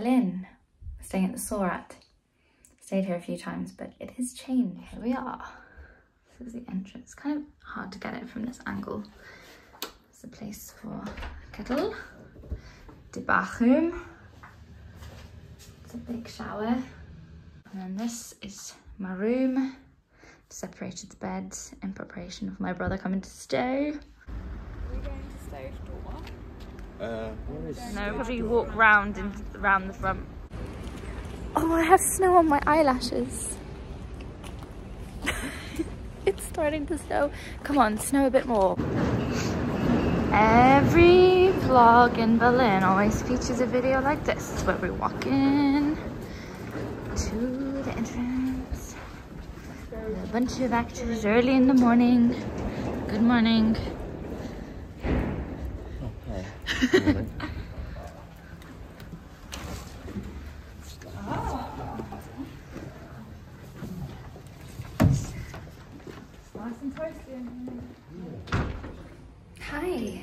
Berlin. Staying at the Sorat. Stayed here a few times, but it has changed. Here we are. This is the entrance. Kind of hard to get it from this angle. It's a place for kettle. The bathroom. It's a big shower. And then this is my room. Separated the beds in preparation of my brother coming to stay. Uh, No, probably walk round and round the front. Oh, I have snow on my eyelashes. it's starting to snow. Come on, snow a bit more. Every vlog in Berlin always features a video like this where we walk in to the entrance. A bunch of actors early in the morning. Good morning. Hi,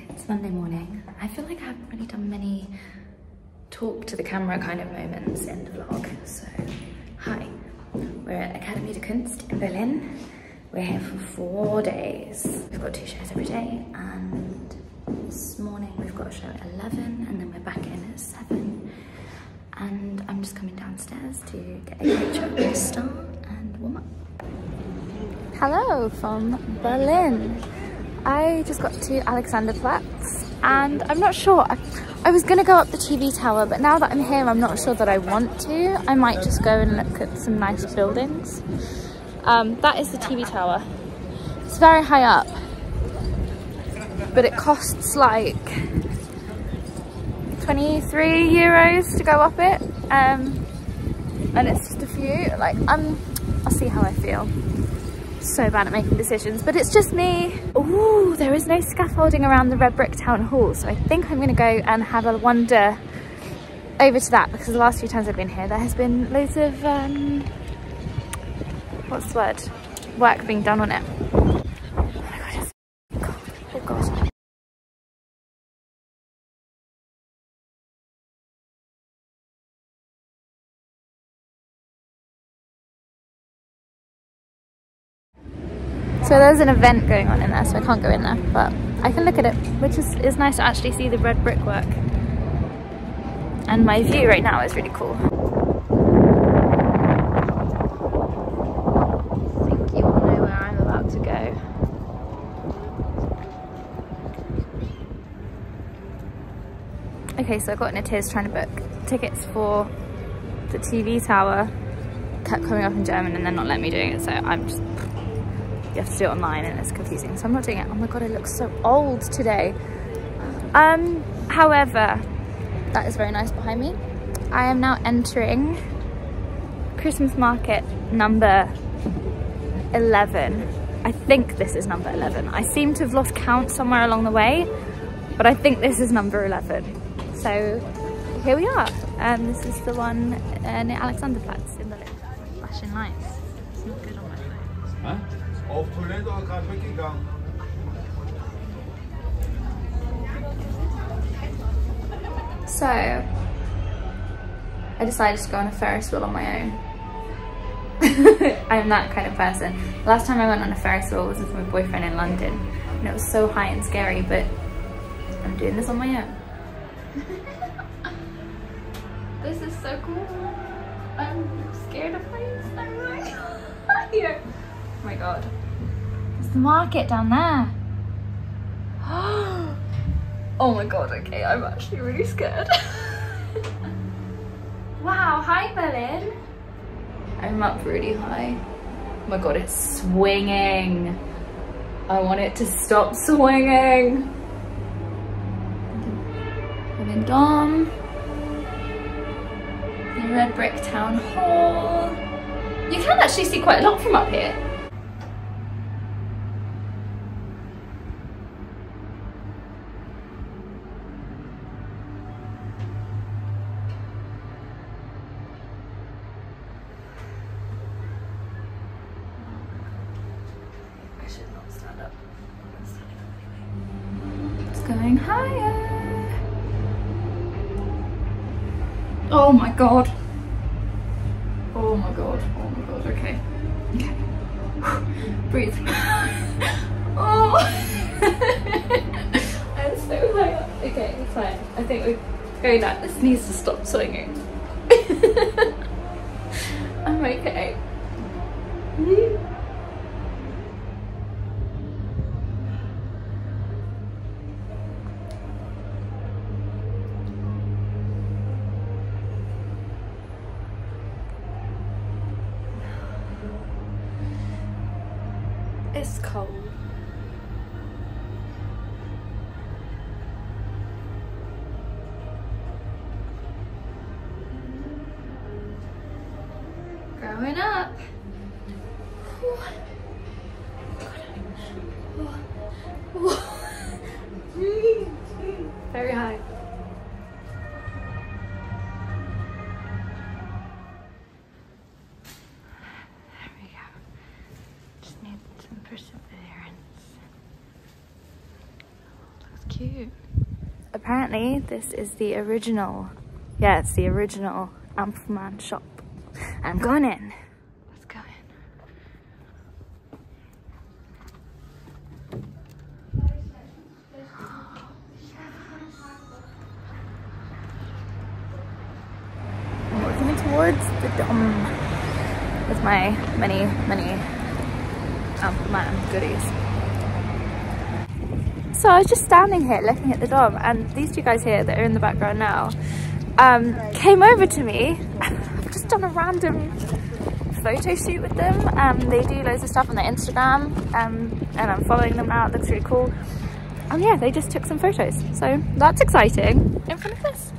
it's Monday morning. I feel like I haven't really done many talk to the camera kind of moments in the vlog. So, hi. We're at Academy de Kunst in Berlin. We're here for four days. We've got two shows every day and Hello from Berlin. I just got to Alexanderplatz and I'm not sure. I, was gonna go up the TV tower, but now that I'm here, I'm not sure that I want to. I might just go and look at some nice buildings. Um, that is the TV tower. It's very high up, but it costs like 23 euros to go up it. Um, and it's just a few, like, um, I'll see how I feel so bad at making decisions, but it's just me. Ooh, there is no scaffolding around the red brick town hall, so I think I'm gonna go and have a wander over to that because the last few times I've been here, there has been loads of, um, what's the word? Work being done on it. So there's an event going on in there, so I can't go in there, but I can look at it, which is, is nice to actually see the red brickwork. And my view right now is really cool. Think you all know where I'm about to go. Okay, so I got in a tears trying to book tickets for the TV tower. Kept coming up in German and then not letting me doing it, so I'm just you have to do it online and it's confusing. So I'm not doing it. Oh my god I look so old today. Um however that is very nice behind me. I am now entering Christmas market number 11 I think this is number 11 I seem to have lost count somewhere along the way but I think this is number 11 so here we are. And this is the one uh, near Alexanderplatz in the flashing lights it's not good on my phone Huh? Auf Toilette oder gerade weggegangen? So, I decided to go on a Ferris wheel on my own. I'm that kind of person. Last time I went on a Ferris wheel was with my boyfriend in London and it was so high and scary, but I'm doing this on my own. this is so cool. I'm scared of heights. I'm like here. Oh my god. There's the market down there. Oh my god, okay, I'm actually really scared. wow, hi Berlin. I'm up really high. Oh my god, it's swinging. I want it to stop swinging. I'm in Dom. The red brick town hall. You can actually see quite a lot from up here. I should not stand up. I'm standing higher. Oh my god. Oh my god. Oh my god. Okay. Okay. Breathe. oh. I'm so high. Okay, it's fine. I think we're going that. This needs to stop swinging. I'm okay. Growing up. Very high. There we go. Just need some perseverance. Looks cute. Apparently, this is the original. Yeah, it's the original Ampelmann shop. I'm going in. Let's go in. I'm walking towards the dome with my many, many Ampelmann goodies. So I was just standing here looking at the dome and these two guys here that are in the background now um, came over to me. Just done a random photo shoot with them. Um, they do loads of stuff on their Instagram um, and I'm following them now. It looks really cool. And yeah, they just took some photos. So that's exciting in front of this.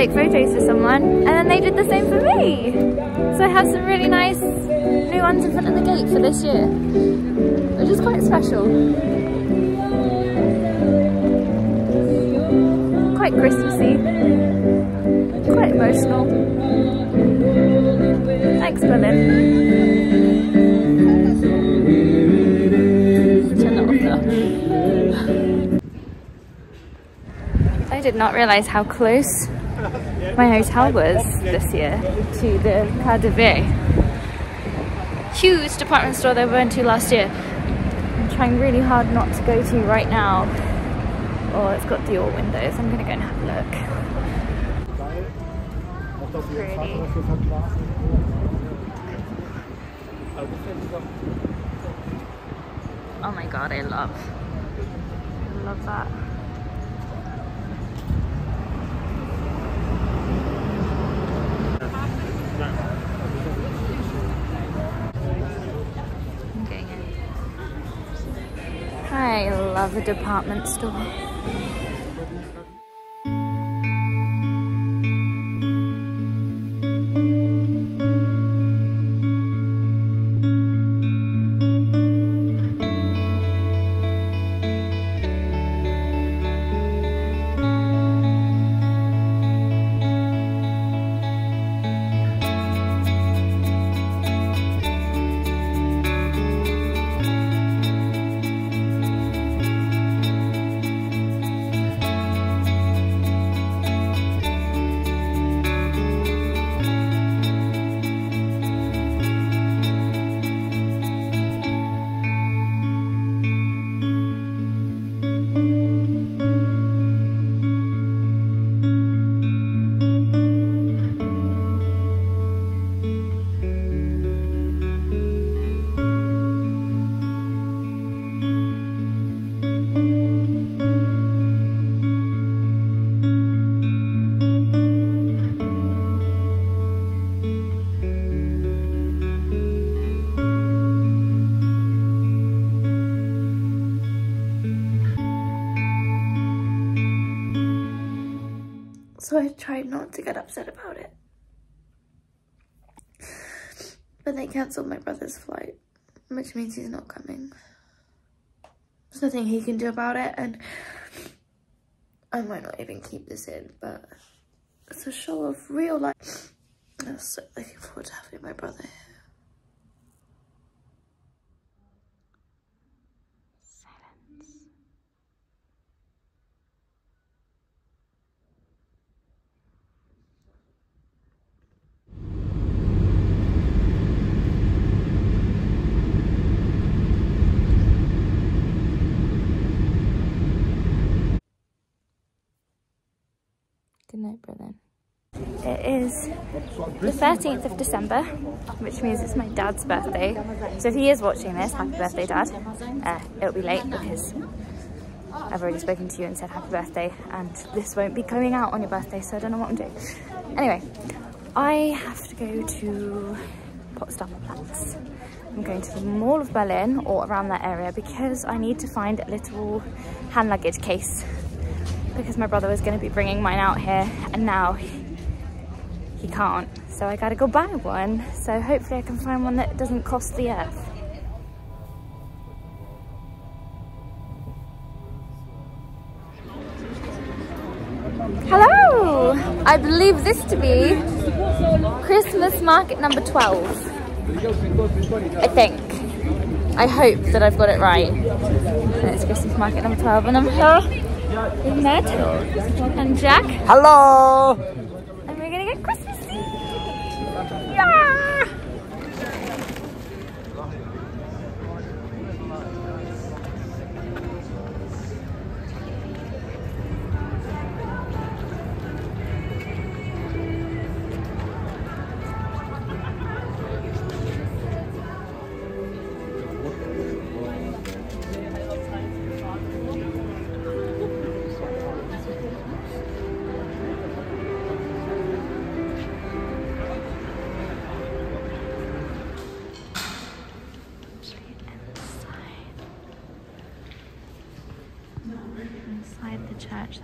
Take photos for someone and then they did the same for me. So I have some really nice new ones in front of the gate for this year, which is quite special. Quite Christmassy, quite emotional. Thanks Berlin. I did not realise how close my hotel was this year to the KaDeWe. Huge department store that we went to last year. I'm trying really hard not to go to right now. Oh, it's got dual windows. I'm gonna go and have a look. Pretty. Oh my god, I love. I love that. I love a department store. I tried not to get upset about it. But they cancelled my brother's flight, which means he's not coming. There's nothing he can do about it, and I might not even keep this in, but it's a show of real life. I'm so looking forward to having my brother here. Night. It is the 13th of December, which means it's my dad's birthday. So if he is watching this, happy birthday, dad. Uh, it'll be late because I've already spoken to you and said happy birthday, and this won't be coming out on your birthday, so I don't know what I'm doing. Anyway, I have to go to Potsdamer Platz. I'm going to the Mall of Berlin or around that area because I need to find a little hand luggage case because my brother was going to be bringing mine out here and now he can't. So I gotta go buy one. So hopefully I can find one that doesn't cost the earth. Hello! I believe this to be Christmas market number 12. I think. I hope that I've got it right. It's Christmas market number 12 and I'm here Ned and Jack Hello!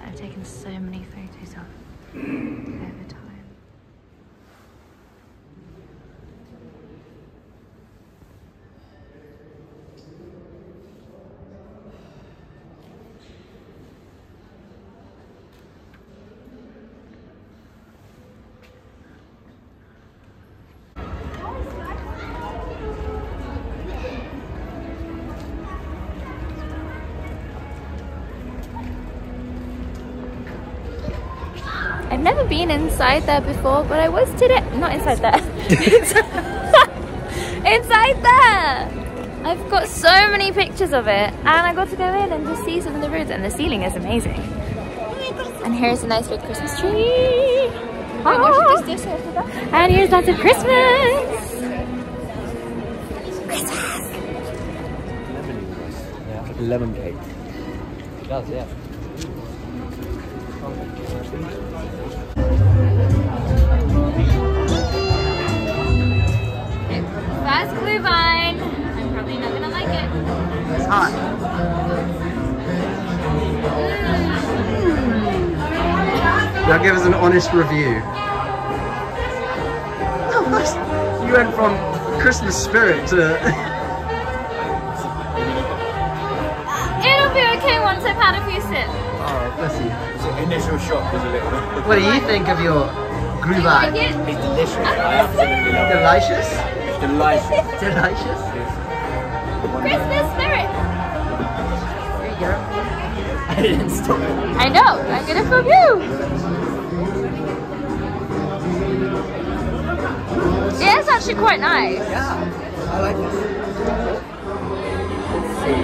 I've taken so many photos of over time. I've never been inside there before, but I was today. Not inside there. inside there! I've got so many pictures of it, and I got to go in and just see some of the rooms, and the ceiling is amazing. And here's a nice big Christmas tree. Ah! And here's lots of Christmas. Christmas. Lemon cake. It does, yeah. has Glühwein. I'm probably not gonna like it. It's hot. Now give us an honest review. Oh, you went from Christmas spirit to... It'll be okay once I've had a few sips. Oh, bless you. Initial shock was a little. What do you think of your Glühwein? Like it? It's delicious. Delicious? Delicious? Delicious. Delicious? Christmas spirit. There you go. I didn't stop it. I know. I'm gonna film you. It is actually quite nice. Yeah, I like it. Let's see.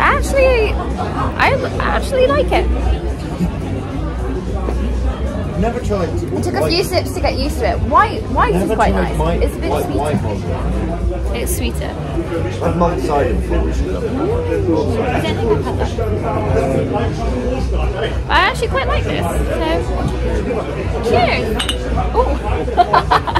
Actually, I actually like it. Never tried. It took a few sips to get used to it. White, white is quite nice. It's a bit sweeter. It's sweeter. I've malt cider before, which is lovely. I don't think I've had that. I actually quite like this. So, cheers. Oh.